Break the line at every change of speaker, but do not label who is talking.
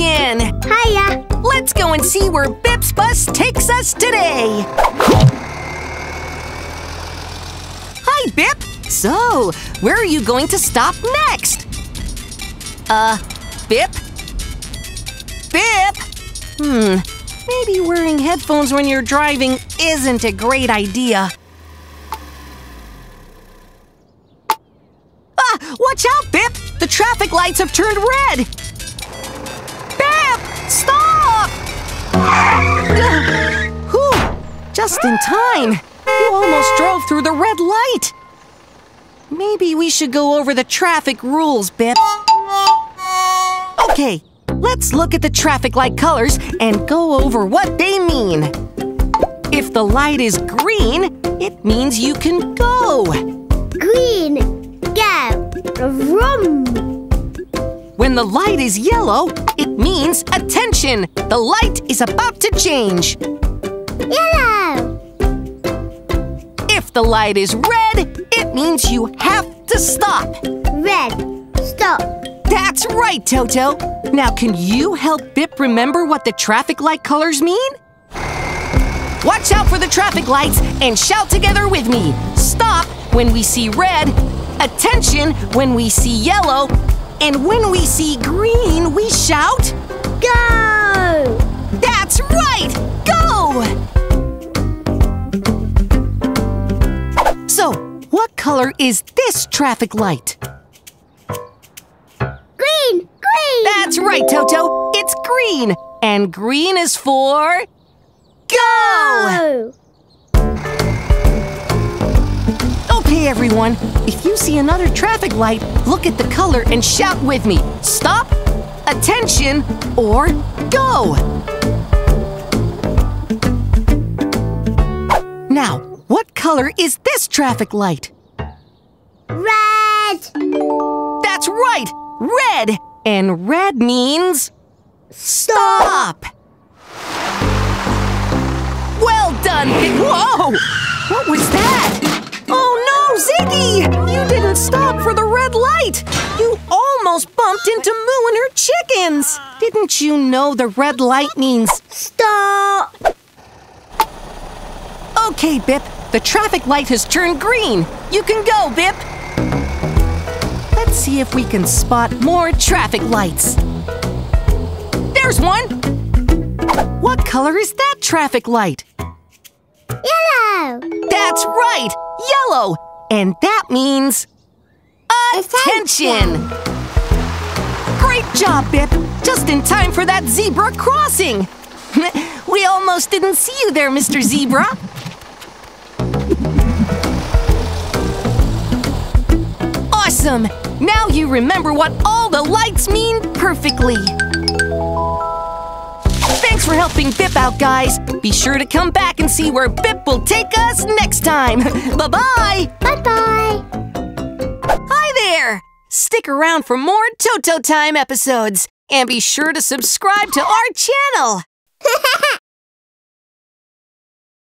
again!
Hiya!
Let's go and see where Bip's bus takes us today! Hi, Bip! So, where are you going to stop next? Uh, Bip? Bip? Hmm, maybe wearing headphones when you're driving isn't a great idea. Ah, watch out, Bip! The traffic lights have turned red! Stop! Whew, just in time. You almost drove through the red light. Maybe we should go over the traffic rules, Bip. Okay, let's look at the traffic light colors and go over what they mean. If the light is green, it means you can go.
Green! Go! Vroom!
When the light is yellow, it means attention. The light is about to change.
Yellow!
If the light is red, it means you have to stop.
Red! Stop!
That's right, Toto. Now, can you help Bip remember what the traffic light colors mean? Watch out for the traffic lights and shout together with me. Stop when we see red, attention when we see yellow, and when we see green, we shout,
Go!
That's right! Go! So, what color is this traffic light?
Green! Green!
That's right, Toto. It's green. And green is for. Go!
Go!
Everyone. If you see another traffic light, look at the color and shout with me stop, attention, or go. Now, what color is this traffic light?
Red!
That's right, red. And red means. Stop! Well done, Whoa! What was that? Stop for the red light! You almost bumped into Moo and her chickens! Didn't you know the red light means.
Stop!
Okay, Bip, the traffic light has turned green. You can go, Bip. Let's see if we can spot more traffic lights. There's one! What color is that traffic light?
Yellow!
That's right, yellow. And that means attention. Great job, Bip. Just in time for that zebra crossing. we almost didn't see you there, Mr. Zebra. Awesome. Now you remember what all the lights mean perfectly. Thanks for helping Bip out, guys. Be sure to come back and see where Bip will take us next time. Bye-bye.
Bye-bye!
There! Stick around for more Toto Time episodes and be sure to subscribe to our channel.